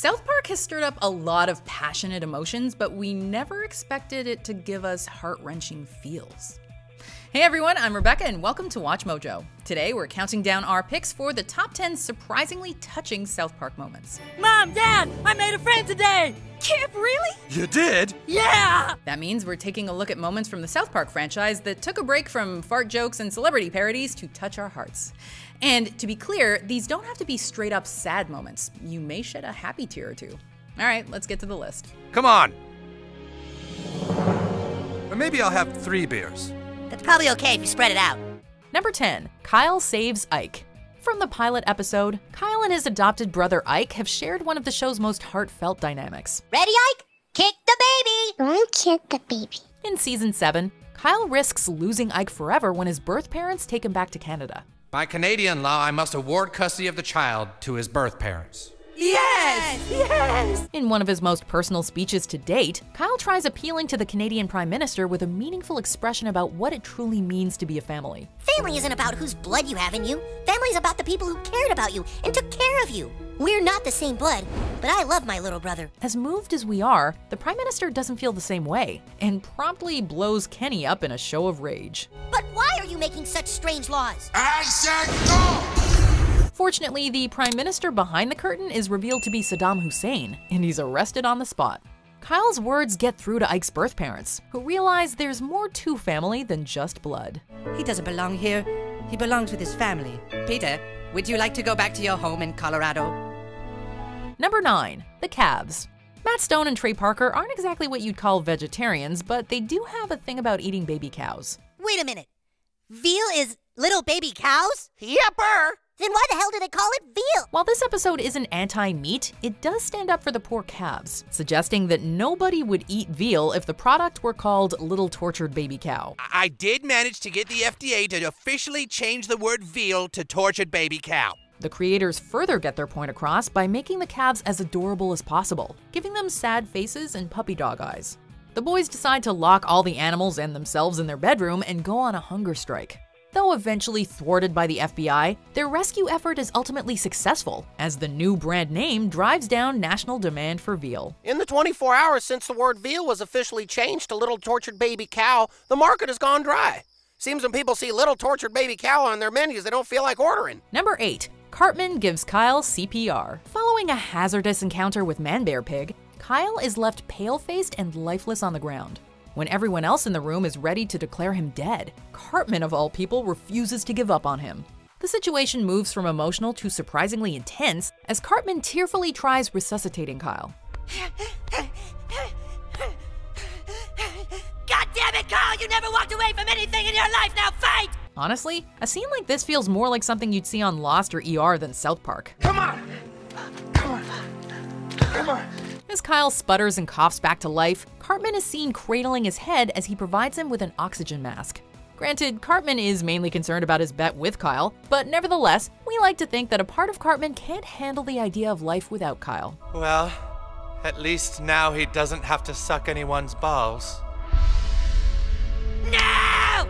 South Park has stirred up a lot of passionate emotions, but we never expected it to give us heart wrenching feels. Hey everyone, I'm Rebecca and welcome to Watch Mojo. Today we're counting down our picks for the top 10 surprisingly touching South Park moments. Mom, Dad, I made a friend today! Kip, really? You did? Yeah! That means we're taking a look at moments from the South Park franchise that took a break from fart jokes and celebrity parodies to touch our hearts. And to be clear, these don't have to be straight up sad moments. You may shed a happy tear or two. All right, let's get to the list. Come on. Or maybe I'll have three beers. That's probably okay if you spread it out. Number 10, Kyle saves Ike. From the pilot episode, Kyle and his adopted brother Ike have shared one of the show's most heartfelt dynamics. Ready, Ike? Kick the baby! Don't kick the baby. In season 7, Kyle risks losing Ike forever when his birth parents take him back to Canada. By Canadian law, I must award custody of the child to his birth parents. Yes! Yes! In one of his most personal speeches to date, Kyle tries appealing to the Canadian Prime Minister with a meaningful expression about what it truly means to be a family. Family isn't about whose blood you have in you. Family is about the people who cared about you and took care of you. We're not the same blood, but I love my little brother. As moved as we are, the Prime Minister doesn't feel the same way, and promptly blows Kenny up in a show of rage. But why are you making such strange laws? I said go! Fortunately, the Prime Minister behind the curtain is revealed to be Saddam Hussein, and he's arrested on the spot. Kyle's words get through to Ike's birth parents, who realize there's more to family than just blood. He doesn't belong here. He belongs with his family. Peter, would you like to go back to your home in Colorado? Number 9. The Calves. Matt Stone and Trey Parker aren't exactly what you'd call vegetarians, but they do have a thing about eating baby cows. Wait a minute. Veal is little baby cows? Yepper! Then why the hell do they call it veal? While this episode isn't anti meat, it does stand up for the poor calves, suggesting that nobody would eat veal if the product were called Little Tortured Baby Cow. I did manage to get the FDA to officially change the word veal to tortured baby cow. The creators further get their point across by making the calves as adorable as possible, giving them sad faces and puppy dog eyes. The boys decide to lock all the animals and themselves in their bedroom and go on a hunger strike. Though eventually thwarted by the FBI, their rescue effort is ultimately successful, as the new brand name drives down national demand for veal. In the 24 hours since the word veal was officially changed to little tortured baby cow, the market has gone dry. Seems when people see little tortured baby cow on their menus, they don't feel like ordering. Number 8. Cartman gives Kyle CPR. Following a hazardous encounter with Man Bear Pig, Kyle is left pale faced and lifeless on the ground. When everyone else in the room is ready to declare him dead, Cartman, of all people, refuses to give up on him. The situation moves from emotional to surprisingly intense as Cartman tearfully tries resuscitating Kyle. God damn it, Carl! You never walked away from anything in your life. Now fight! Honestly, a scene like this feels more like something you'd see on Lost or ER than South Park. Come on! As Kyle sputters and coughs back to life, Cartman is seen cradling his head as he provides him with an oxygen mask. Granted, Cartman is mainly concerned about his bet with Kyle, but nevertheless, we like to think that a part of Cartman can't handle the idea of life without Kyle. Well, at least now he doesn't have to suck anyone's balls. No!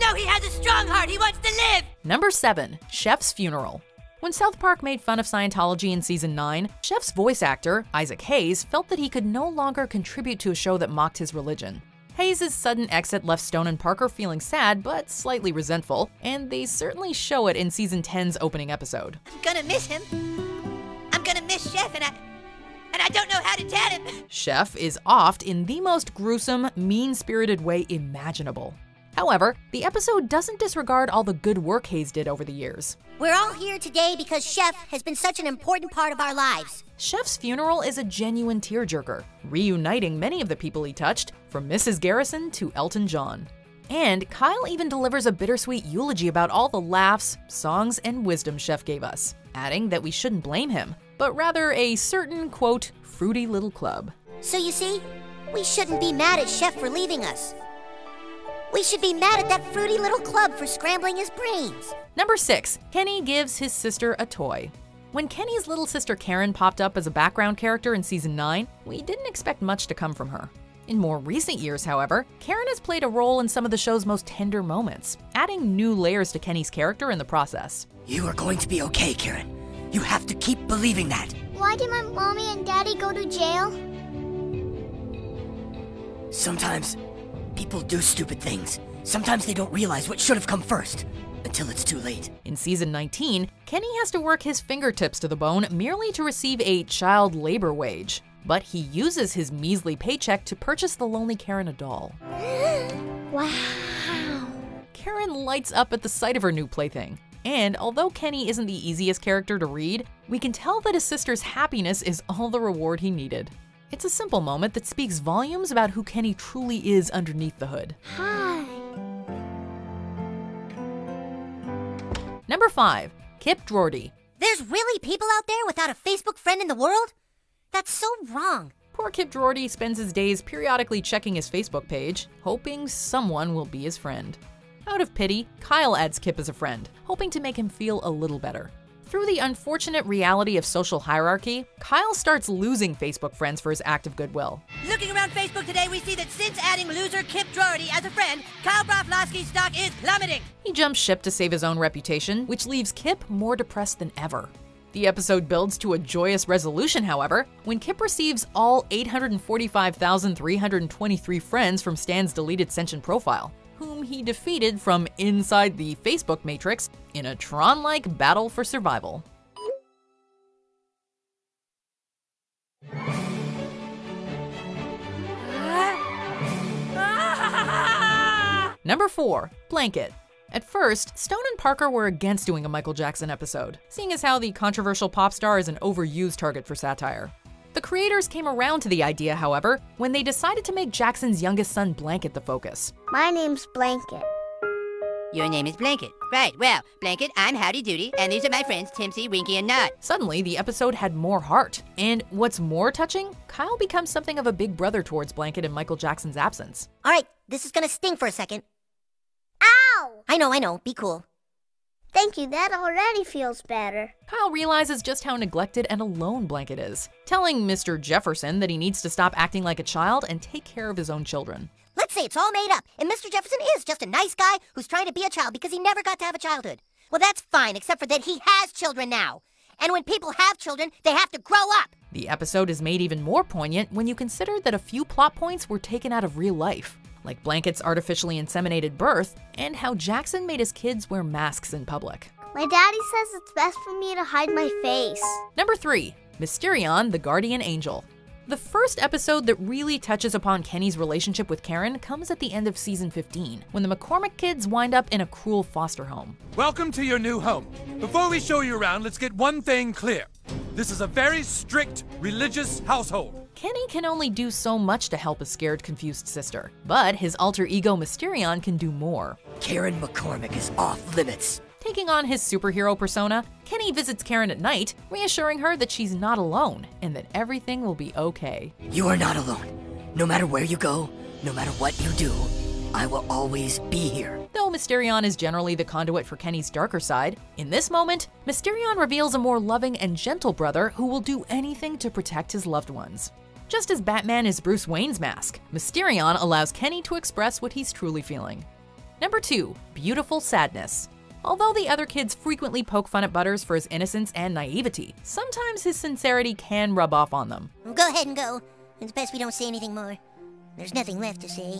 No, he has a strong heart. He wants to live. Number 7. Chef's Funeral. When South Park made fun of Scientology in season 9, Chef's voice actor, Isaac Hayes, felt that he could no longer contribute to a show that mocked his religion. Hayes' sudden exit left Stone and Parker feeling sad but slightly resentful, and they certainly show it in season 10's opening episode. I'm gonna miss him. I'm gonna miss Chef, and I. And I don't know how to tell him. Chef is offed in the most gruesome, mean spirited way imaginable. However, the episode doesn't disregard all the good work Hayes did over the years. We're all here today because Chef has been such an important part of our lives. Chef's funeral is a genuine tearjerker, reuniting many of the people he touched, from Mrs. Garrison to Elton John. And Kyle even delivers a bittersweet eulogy about all the laughs, songs, and wisdom Chef gave us, adding that we shouldn't blame him, but rather a certain, quote, fruity little club. So you see, we shouldn't be mad at Chef for leaving us. We should be mad at that fruity little club for scrambling his brains. Number 6. Kenny gives his sister a toy. When Kenny's little sister Karen popped up as a background character in season 9, we didn't expect much to come from her. In more recent years, however, Karen has played a role in some of the show's most tender moments, adding new layers to Kenny's character in the process. You are going to be okay, Karen. You have to keep believing that. Why did my mommy and daddy go to jail? Sometimes people do stupid things. Sometimes they don't realize what should have come first until it's too late. In season 19, Kenny has to work his fingertips to the bone merely to receive a child labor wage. But he uses his measly paycheck to purchase the lonely Karen a doll. wow. Karen lights up at the sight of her new plaything. And although Kenny isn't the easiest character to read, we can tell that his sister's happiness is all the reward he needed. It's a simple moment that speaks volumes about who Kenny truly is underneath the hood. Hi. Number 5. Kip Drordy. There's really people out there without a Facebook friend in the world? That's so wrong. Poor Kip Drordy spends his days periodically checking his Facebook page, hoping someone will be his friend. Out of pity, Kyle adds Kip as a friend, hoping to make him feel a little better. Through the unfortunate reality of social hierarchy, Kyle starts losing Facebook friends for his act of goodwill. Looking around Facebook today, we see that since adding loser Kip Drordy as a friend, Kyle Broflovsky's stock is plummeting. He jumps ship to save his own reputation, which leaves Kip more depressed than ever. The episode builds to a joyous resolution, however, when Kip receives all 845,323 friends from Stan's deleted Sentient profile, whom he defeated from inside the Facebook matrix in a Tron like battle for survival. Number 4. Blanket. At first, Stone and Parker were against doing a Michael Jackson episode, seeing as how the controversial pop star is an overused target for satire. The creators came around to the idea, however, when they decided to make Jackson's youngest son Blanket the focus. My name's Blanket. Your name is Blanket. Right, well, Blanket, I'm Howdy Doody, and these are my friends Timsy, Winky, and Nut. Suddenly, the episode had more heart. And what's more touching, Kyle becomes something of a big brother towards Blanket in Michael Jackson's absence. All right, this is gonna sting for a second. Ow! I know, I know, be cool. Thank you, that already feels better. Kyle realizes just how neglected and alone Blanket is, telling Mr. Jefferson that he needs to stop acting like a child and take care of his own children. Let's say it's all made up, and Mr. Jefferson is just a nice guy who's trying to be a child because he never got to have a childhood. Well, that's fine, except for that he has children now. And when people have children, they have to grow up. The episode is made even more poignant when you consider that a few plot points were taken out of real life, like Blanket's artificially inseminated birth and how Jackson made his kids wear masks in public. My daddy says it's best for me to hide my face. Number 3. Mysterion, the Guardian Angel. The first episode that really touches upon Kenny's relationship with Karen comes at the end of season 15, when the McCormick kids wind up in a cruel foster home. Welcome to your new home. Before we show you around, let's get one thing clear. This is a very strict religious household. Kenny can only do so much to help a scared, confused sister, but his alter ego Mysterion can do more. Karen McCormick is off limits. Taking on his superhero persona, Kenny visits Karen at night, reassuring her that she's not alone and that everything will be okay. You are not alone. No matter where you go, no matter what you do, I will always be here. Though Mysterion is generally the conduit for Kenny's darker side, in this moment, Mysterion reveals a more loving and gentle brother who will do anything to protect his loved ones. Just as Batman is Bruce Wayne's mask, Mysterion allows Kenny to express what he's truly feeling. Number 2. Beautiful Sadness. Although the other kids frequently poke fun at Butters for his innocence and naivety, sometimes his sincerity can rub off on them. Go ahead and go. It's best we don't say anything more. There's nothing left to say.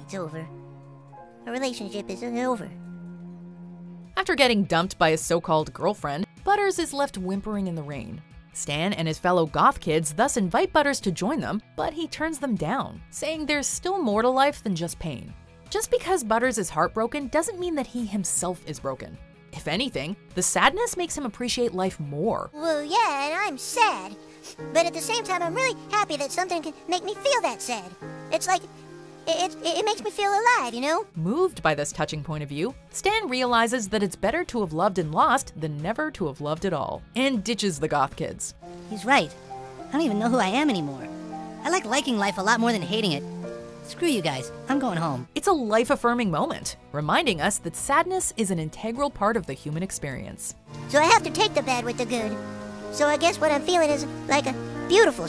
It's over. Our relationship is over. After getting dumped by his so called girlfriend, Butters is left whimpering in the rain. Stan and his fellow goth kids thus invite Butters to join them, but he turns them down, saying there's still more to life than just pain. Just because Butters is heartbroken doesn't mean that he himself is broken. If anything, the sadness makes him appreciate life more. Well, yeah, and I'm sad. But at the same time, I'm really happy that something can make me feel that sad. It's like, it, it, it makes me feel alive, you know? Moved by this touching point of view, Stan realizes that it's better to have loved and lost than never to have loved at all, and ditches the goth kids. He's right. I don't even know who I am anymore. I like liking life a lot more than hating it. Screw you guys. I'm going home. It's a life affirming moment, reminding us that sadness is an integral part of the human experience. So I have to take the bad with the good. So I guess what I'm feeling is like a beautiful.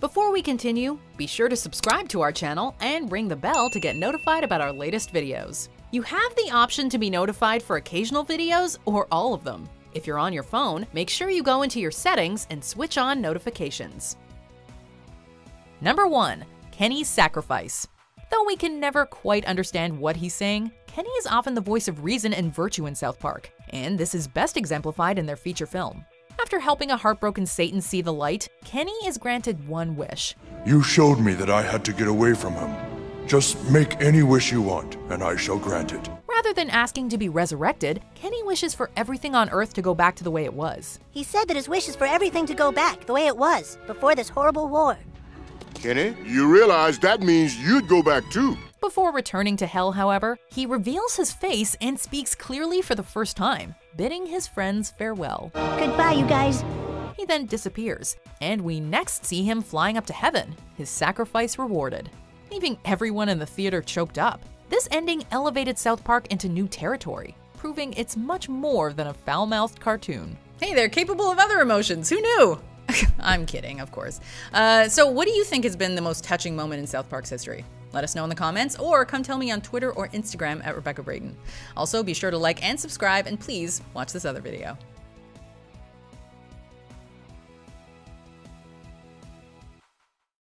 Before we continue, be sure to subscribe to our channel and ring the bell to get notified about our latest videos. You have the option to be notified for occasional videos or all of them. If you're on your phone, make sure you go into your settings and switch on notifications. Number 1. Kenny's Sacrifice. Though we can never quite understand what he's saying, Kenny is often the voice of reason and virtue in South Park, and this is best exemplified in their feature film. After helping a heartbroken Satan see the light, Kenny is granted one wish. You showed me that I had to get away from him. Just make any wish you want, and I shall grant it. Rather than asking to be resurrected, Kenny wishes for everything on Earth to go back to the way it was. He said that his wish is for everything to go back the way it was before this horrible war. Kenny, you realize that means you'd go back too. Before returning to hell, however, he reveals his face and speaks clearly for the first time, bidding his friends farewell. Goodbye, you guys. He then disappears, and we next see him flying up to heaven, his sacrifice rewarded, leaving everyone in the theater choked up. This ending elevated South Park into new territory, proving it's much more than a foul mouthed cartoon. Hey, they're capable of other emotions. Who knew? I'm kidding, of course. Uh, so, what do you think has been the most touching moment in South Park's history? Let us know in the comments or come tell me on Twitter or Instagram at Rebecca Brayton. Also, be sure to like and subscribe, and please watch this other video.